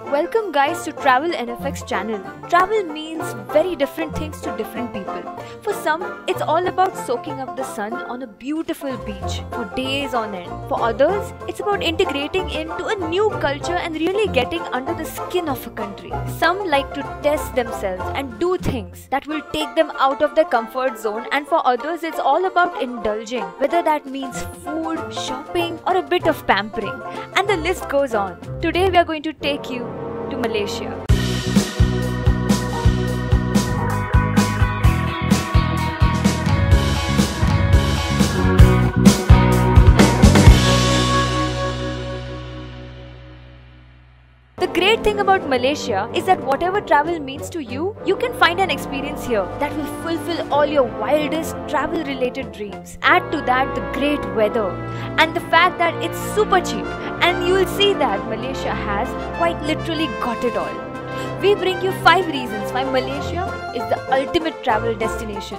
Welcome guys to Travel NFX channel. Travel means very different things to different people. For some, it's all about soaking up the sun on a beautiful beach for days on end. For others, it's about integrating into a new culture and really getting under the skin of a country. Some like to test themselves and do things that will take them out of their comfort zone and for others it's all about indulging, whether that means food, shopping or a bit of pampering. And the list goes on. Today we are going to take you to Malaysia. Thing about Malaysia is that whatever travel means to you, you can find an experience here that will fulfill all your wildest travel related dreams. Add to that the great weather and the fact that it's super cheap, and you'll see that Malaysia has quite literally got it all. We bring you 5 reasons why Malaysia is the ultimate travel destination.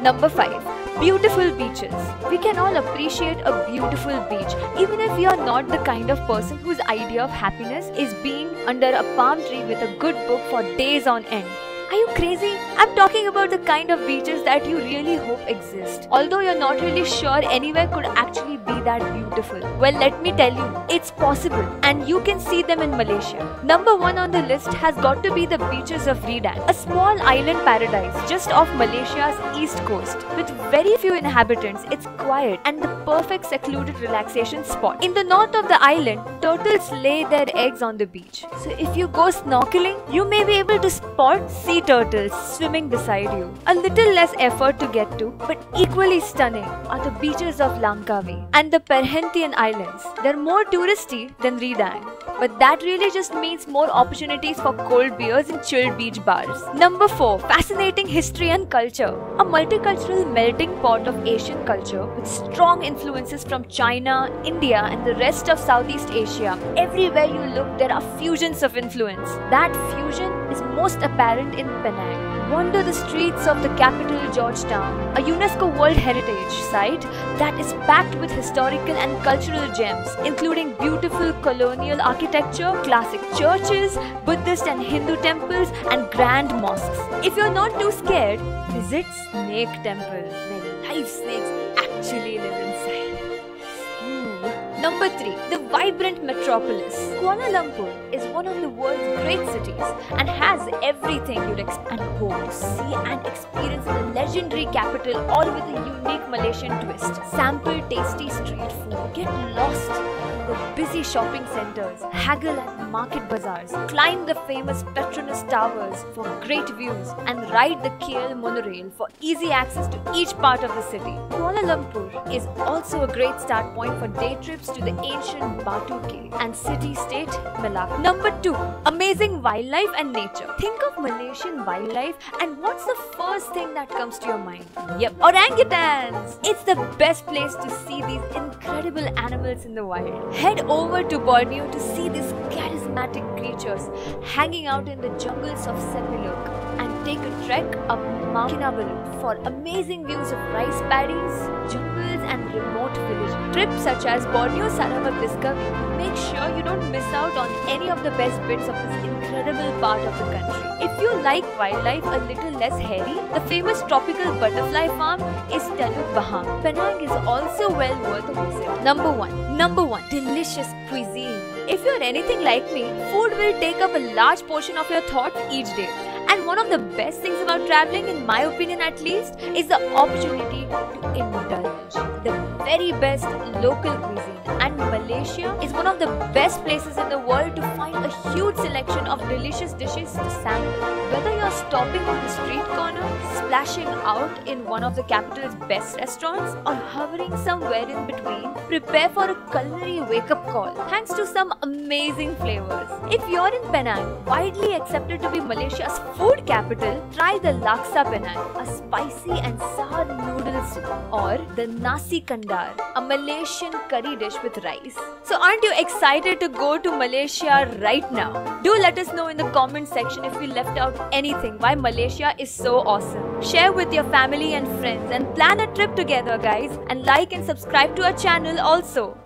Number 5 Beautiful beaches. We can all appreciate a beautiful beach, even if we are not the kind of person whose idea of happiness is being under a palm tree with a good book for days on end. Are you crazy? I'm talking about the kind of beaches that you really hope exist. Although you're not really sure anywhere could actually be that beautiful. Well, let me tell you, it's possible and you can see them in Malaysia. Number one on the list has got to be the beaches of Redang, a small island paradise just off Malaysia's east coast. With very few inhabitants, it's quiet and the perfect secluded relaxation spot. In the north of the island, turtles lay their eggs on the beach. So if you go snorkeling, you may be able to spot sea turtles swimming beside you. A little less effort to get to, but equally stunning are the beaches of Langkawi and the Perhentian Islands. They're more touristy than Redang, but that really just means more opportunities for cold beers and chilled beach bars. Number 4. Fascinating history and culture. A multicultural melting pot of Asian culture with strong influences from China, India and the rest of Southeast Asia. Everywhere you look, there are fusions of influence. That fusion is most apparent in Penang. Wander the streets of the capital Georgetown, a UNESCO World Heritage Site that is packed with historical and cultural gems, including beautiful colonial architecture, classic churches, Buddhist and Hindu temples, and grand mosques. If you're not too scared, visit Snake Temple, where live snakes actually live. Number 3. The vibrant metropolis. Kuala Lumpur is one of the world's great cities and has everything you'd expect and hope to see and experience the legendary capital all with a unique Malaysian twist. Sample tasty street food, get lost the busy shopping centers, haggle at market bazaars, climb the famous Petronas towers for great views and ride the KL monorail for easy access to each part of the city. Kuala Lumpur is also a great start point for day trips to the ancient Batu Cave and city-state Melaka. Number 2. Amazing wildlife and nature. Think of Malaysian wildlife and what's the first thing that comes to your mind? Yep, orangutans! It's the best place to see these incredible animals in the wild. Head over to Borneo to see these charismatic creatures hanging out in the jungles of Sepilok and take a trek up Mount Kinabalu for amazing views of rice paddies, jungles and remote village. Trips such as Borneo Sarawak Discovery make sure you don't miss out on any of the best bits of this incredible part of the country. If you like wildlife a little less hairy, the famous tropical butterfly farm is Teluk Bahang. Penang is also well worth a visit. Number 1. Number 1. Delicious cuisine. If you're anything like me, food will take up a large portion of your thoughts each day. And one of the best things about traveling, in my opinion at least, is the opportunity to indulge very best local cuisine. And Malaysia is one of the best places in the world to find a huge selection of delicious dishes to sample. Whether you're stopping on the street corner, splashing out in one of the capital's best restaurants, or hovering somewhere in between, prepare for a culinary wake up call thanks to some amazing flavors. If you're in Penang, widely accepted to be Malaysia's food capital, try the Laksa Penang, a spicy and sour noodle soup, or the Nasi Kandar, a Malaysian curry dish with rice. So, aren't you excited to go to Malaysia right now? Do let us know in the comment section if we left out anything why Malaysia is so awesome. Share with your family and friends and plan a trip together, guys, and like and subscribe to our channel also.